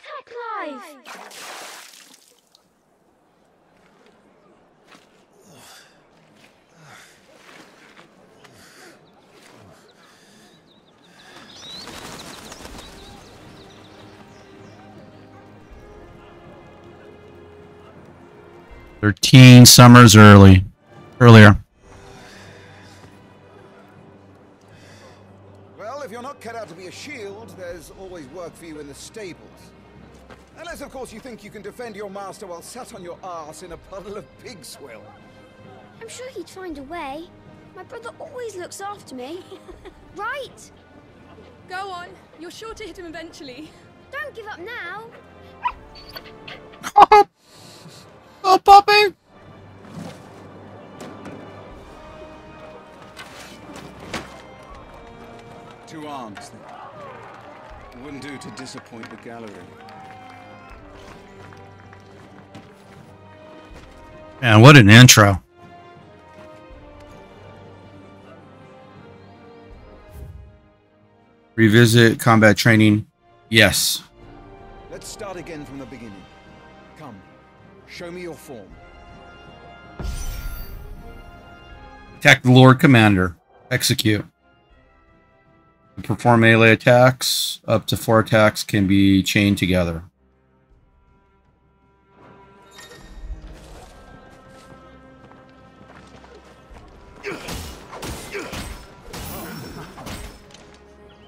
Quicker, Clive! Thirteen summers early, earlier. Well, if you're not cut out to be a shield, there's always work for you in the stables. Unless, of course, you think you can defend your master while sat on your ass in a puddle of pig swill. I'm sure he'd find a way. My brother always looks after me. right? Go on. You're sure to hit him eventually. Don't give up now. Oh, puppy! Two arms, then. Wouldn't do to disappoint the gallery. Man, what an intro. Revisit combat training. Yes. Let's start again from the beginning. Come, show me your form. Attack the Lord Commander. Execute. Perform melee attacks. Up to four attacks can be chained together.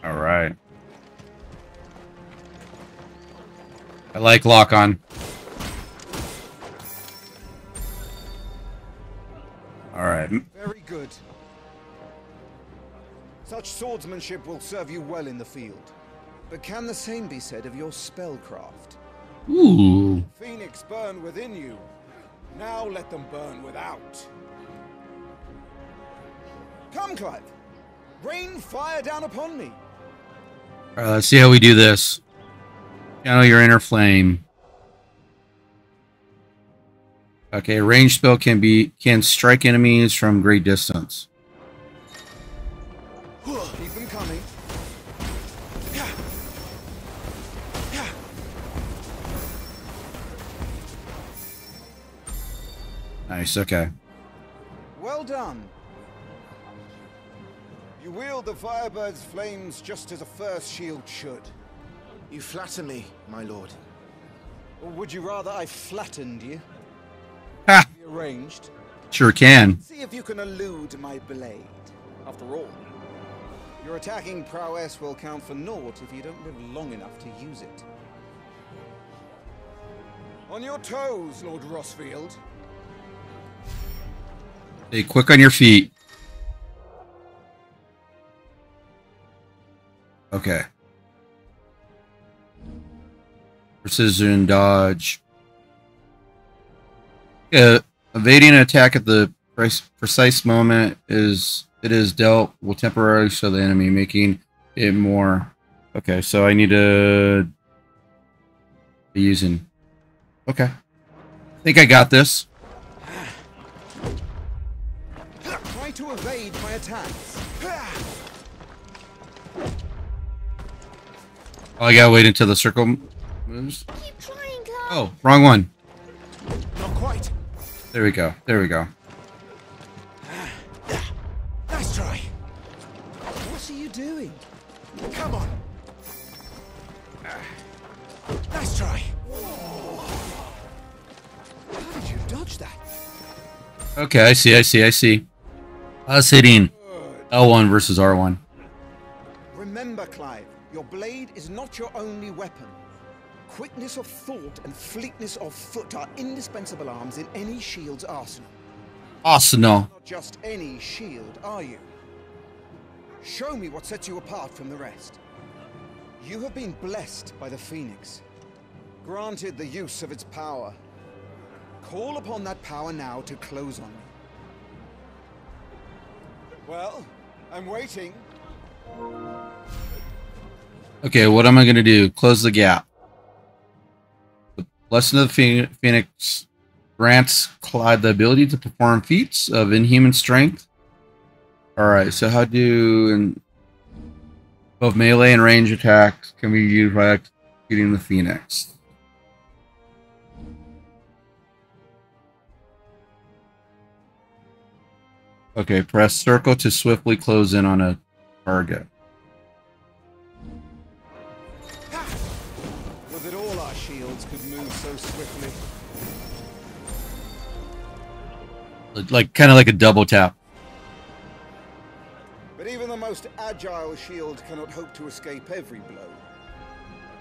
All right. I like lock on. All right. Very good. Such swordsmanship will serve you well in the field. But can the same be said of your spellcraft? Ooh. Phoenix burn within you. Now let them burn without. Come, Clive. Rain fire down upon me. All right, let's see how we do this. Channel your inner flame. Okay, a range spell can be can strike enemies from great distance. Keep them coming. Nice. Okay. Well done. You wield the Firebird's flames just as a first shield should. You flatter me, my lord. Or would you rather I flattened you? Ha! Arranged. Sure can. See if you can elude my blade. After all, your attacking prowess will count for naught if you don't live long enough to use it. On your toes, Lord Rosfield. Stay quick on your feet. Okay. Precision dodge. Evading an attack at the pre- precise moment is it is dealt will temporarily show the enemy, making it more. Okay, so I need to be using. Okay, I think I got this. Try to evade my attacks. Oh, I gotta wait until the circle moves. Keep trying, Oh, wrong one. Not quite. There we go. There we go. Nice try. What are you doing? Come on. Nice try. How did you dodge that? Okay, I see. I see. I see. Us hitting L1 versus R1. Remember, Clive, your blade is not your only weapon. Quickness of thought and fleetness of foot are indispensable arms in any shield's arsenal. Arsenal. Not just any shield, are you? Show me what sets you apart from the rest. You have been blessed by the Phoenix, granted the use of its power. Call upon that power now to close on me. Well, I'm waiting. Okay, what am I going to do? Close the gap. The Blessing of the Phoenix grants Clive the ability to perform feats of inhuman strength. Alright, so how do both melee and range attacks can be used by Feeding the Phoenix. Okay, press circle to swiftly close in on a target. Swiftly. Like kind of like a double tap. But even the most agile shield cannot hope to escape every blow.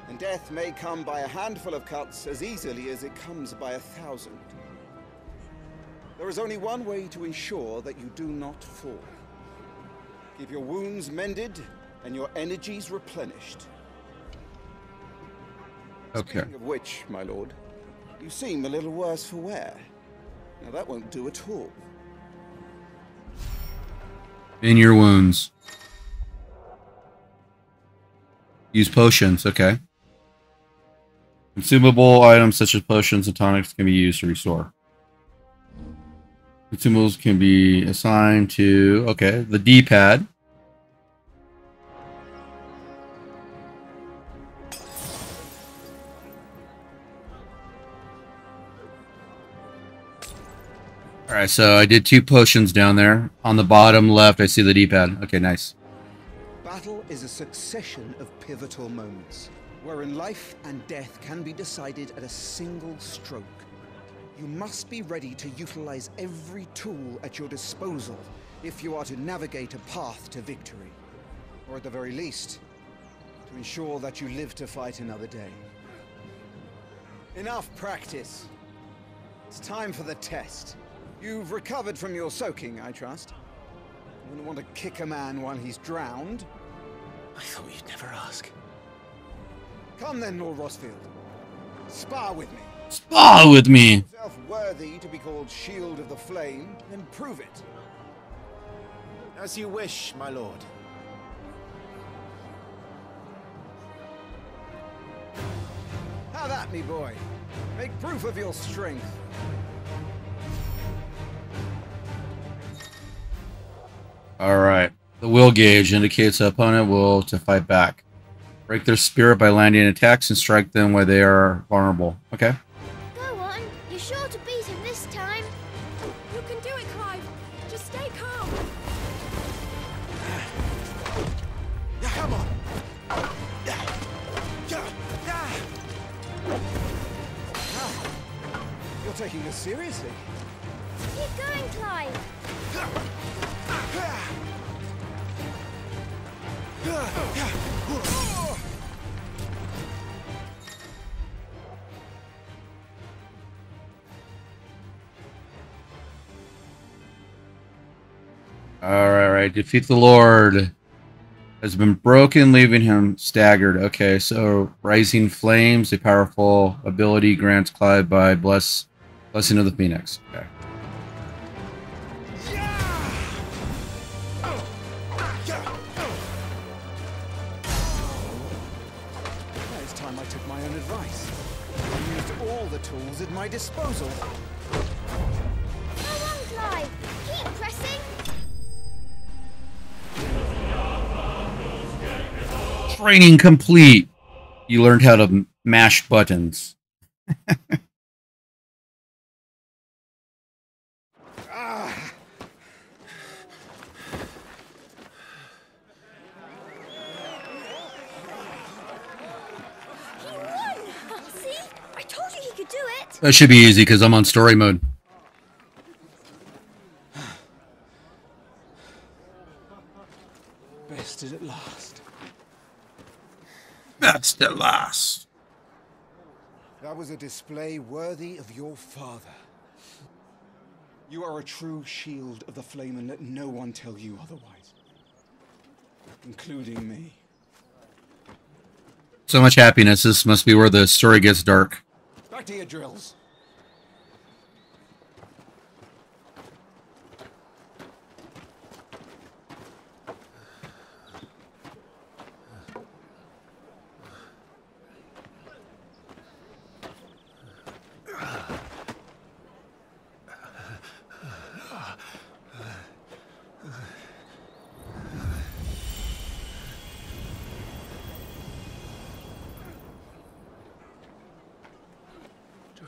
And death may come by a handful of cuts as easily as it comes by a thousand. There is only one way to ensure that you do not fall. Keep your wounds mended and your energies replenished. Okay. Speaking of which, my lord, you seem a little worse for wear. Now that won't do at all. In your wounds. Use potions, okay. Consumable items such as potions and tonics can be used to restore. Consumables can be assigned to, okay, the D-pad. All right, so I did two potions down there. On the bottom left, I see the D-pad. Okay, nice. Battle is a succession of pivotal moments, wherein life and death can be decided at a single stroke. You must be ready to utilize every tool at your disposal if you are to navigate a path to victory. Or at the very least, to ensure that you live to fight another day. Enough practice. It's time for the test. You've recovered from your soaking, I trust. You wouldn't want to kick a man while he's drowned. I thought you'd never ask. Come then, Lord Rosfield. Spar with me. Spar with me. Yourself worthy to be called Shield of the Flame, then prove it. As you wish, my lord. How that, me boy? Make proof of your strength. All right. The will gauge indicates the opponent will to fight back. Break their spirit by landing attacks and strike them where they are vulnerable. Okay. All right, right. Defeat the Lord has been broken, leaving him staggered. Okay, so Rising Flames, a powerful ability, grants Clive by bless blessing of the Phoenix. Okay. Time I took my own advice. I used all the tools at my disposal. Training complete. You learned how to mash buttons. Ah! He won. See? I told you he could do it. That should be easy because I'm on story mode. Bested at last. That's the last. That was a display worthy of your father. You are a true shield of the flame, and let no one tell you otherwise. Including me. So much happiness. This must be where the story gets dark. Back to your drills.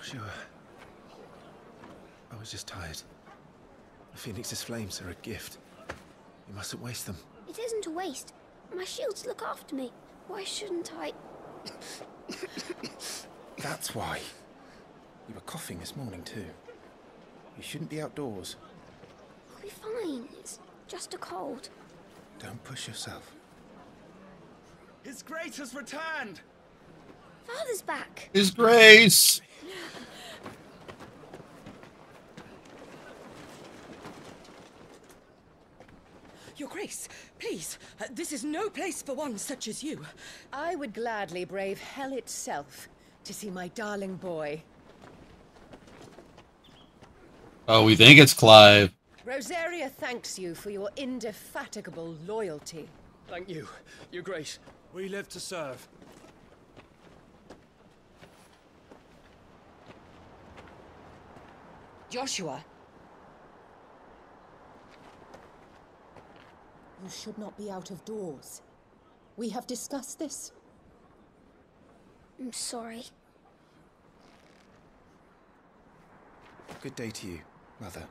Joshua. I was just tired. The Phoenix's flames are a gift. You mustn't waste them. It isn't a waste. My shields look after me. Why shouldn't I? That's why. You were coughing this morning, too. You shouldn't be outdoors. I'll be fine. It's just a cold. Don't push yourself. His Grace has returned! Father's back. His Grace. Your Grace, please, uh, this is no place for one such as you. I would gladly brave hell itself to see my darling boy. Oh, we think it's Clive. Rosaria thanks you for your indefatigable loyalty. Thank you, Your Grace. We live to serve. Joshua! You should not be out of doors. We have discussed this. I'm sorry. Good day to you, Mother.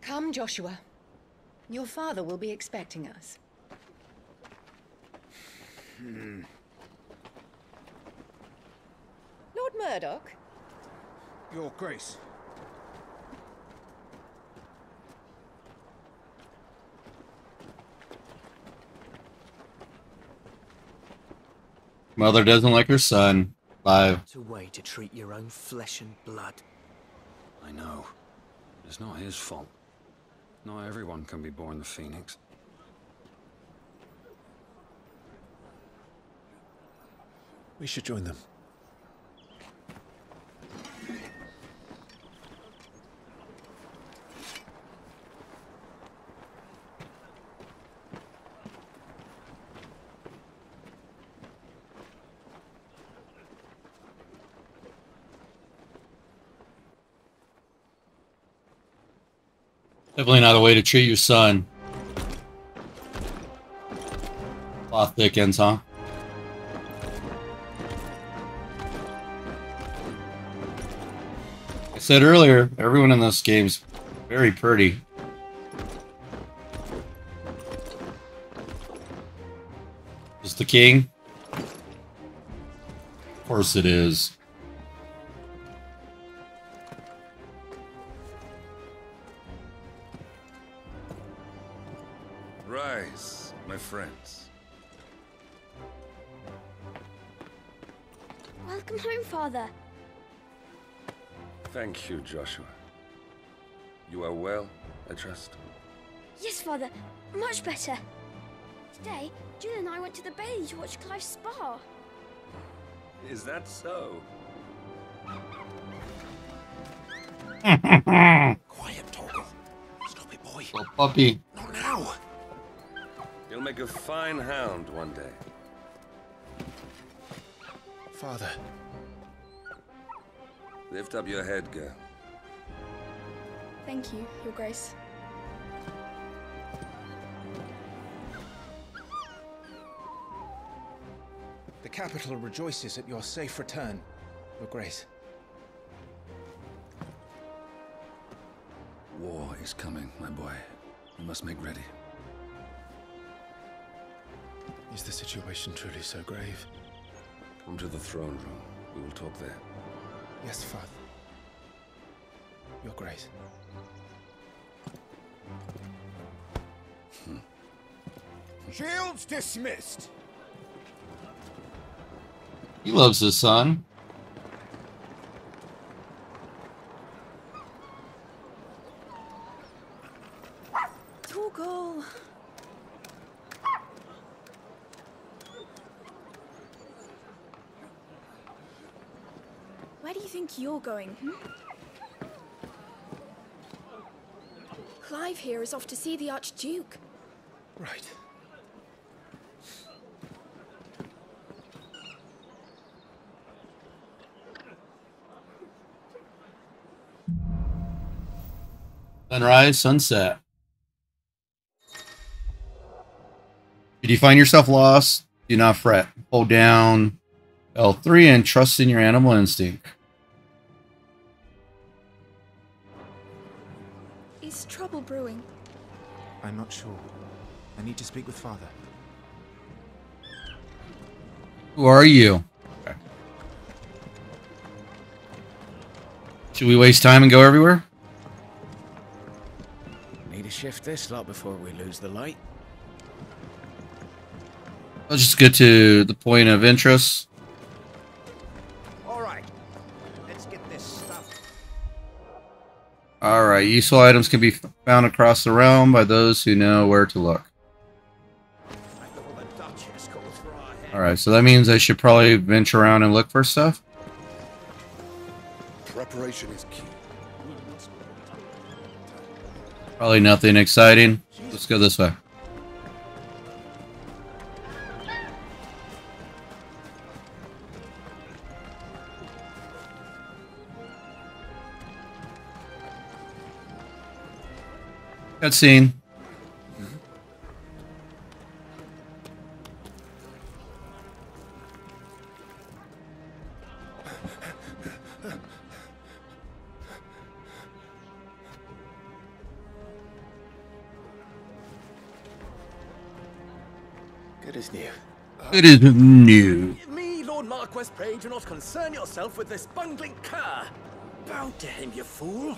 Come, Joshua. Your father will be expecting us. Hmm. Lord Murdoch? Your Grace. Mother doesn't like her son. Clive. It's a way to treat your own flesh and blood. I know. It's not his fault. Not everyone can be born the Phoenix. We should join them. Definitely not a way to treat your son. Plot thickens, huh? I said earlier, everyone in this game's very pretty. Is the king? Of course it is. Thank you, Joshua. You are well, I trust. Yes, Father. Much better. Today, June and I went to the bay to watch Clive's spa. Is that so? Quiet, Torgal. Stop it, boy. Little puppy. Not now. You'll make a fine hound one day. Father, Lift up your head, girl. Thank you, Your Grace. the capital rejoices at your safe return, Your Grace. War is coming, my boy. You must make ready. Is the situation truly so grave? Come to the throne room. We will talk there. Yes, Father. Your Grace. Hmm. Shields dismissed. He loves his son. Torgal! Where do you think you're going? Hmm? Clive here is off to see the Archduke. Right. Sunrise, sunset. Did you find yourself lost? Do not fret. Hold down L3 and trust in your animal instinct. Brewing? I'm not sure. I need to speak with Father. Who are you? Okay. Should we waste time and go everywhere? Need to shift this lot before we lose the light. Let's just get to the point of interest. All right, useful items can be found across the realm by those who know where to look. All right, so that means I should probably venture around and look for stuff. Preparation is key. Probably nothing exciting. Let's go this way. Cutscene. Good as new. It is new. Me, Lord Marquess, pray do not concern yourself with this bungling cur. Bow to him, you fool.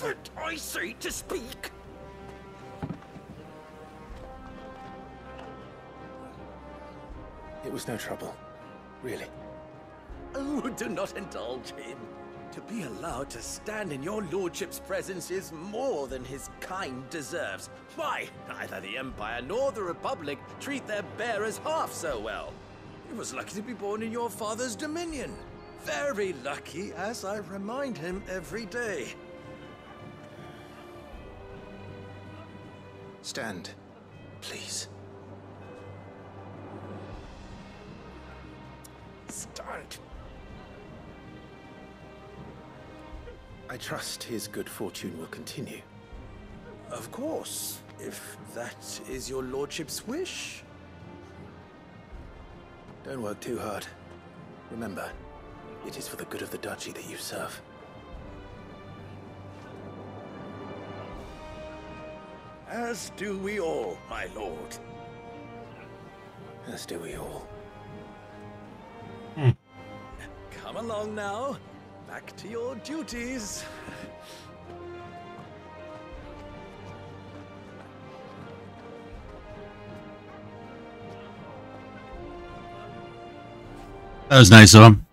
But I say to speak. It was no trouble. Really. Oh, do not indulge him. To be allowed to stand in your lordship's presence is more than his kind deserves. Why, neither the Empire nor the Republic treat their bearers half so well. He was lucky to be born in your father's dominion. Very lucky, as I remind him every day. Stand, please. Stand. I trust his good fortune will continue. Of course, if that is your lordship's wish. Don't work too hard. Remember, it is for the good of the duchy that you serve. As do we all, my lord. As do we all. Along now. Back to your duties. That was nice of him.